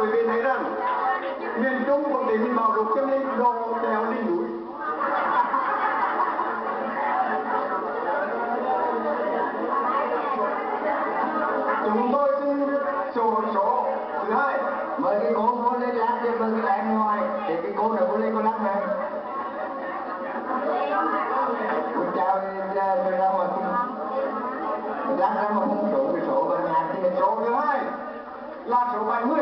quý vị thấy rằng miền Trung của tỉnh bảo lục cho nên đồ kéo đi núi. Chúng tôi xin sổ số thứ hai. Mời cái cô vô lên lát đi mời cái em ngoài để cái cô nào vô lên cô lát này chào ra ra mà lát ra mà là số 70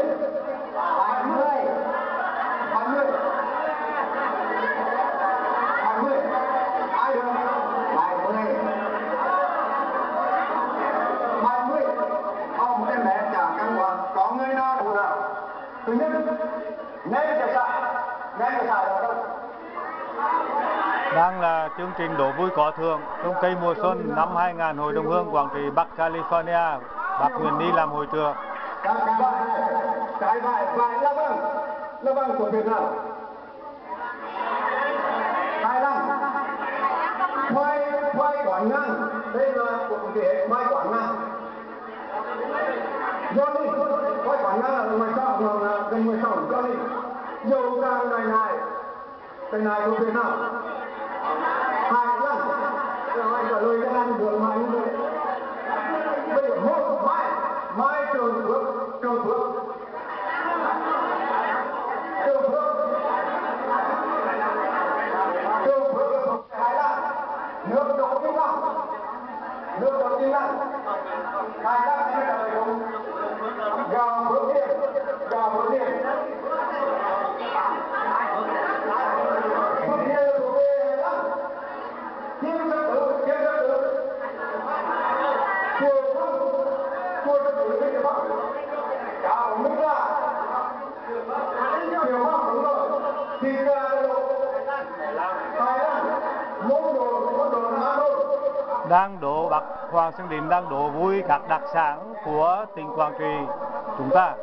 70 70 70 ai được? 70 70 ông em bé trả căn quan có người nào đủ nào? Thứ nhất ngay cái sai ngay cái sai là đâu? Đang là chương trình đổ vui có thường. Trong cây mùa xuân năm 2000 Hội đồng Hương Quảng Trị, Bắc California bác Nguyễn Ni làm hội trưởng cái vải cái vải vải la vâng la vâng của Việt Nam. Hai năm khoai khoai Quảng Nam. Đây là của thể khoai Quảng Nam. Johnny khoai Quảng Nam là ngoài sau là gần ngoài sau Johnny. Dầu càng này này cái này của Việt Nam. Nước đổ đi lắm hải lan thì là đúng gà phước điền gà phước điền Thank you. đang đổ bạc Hoàng Sơn Đình đang đổ vui các đặc sản của tỉnh Quảng Trị chúng ta.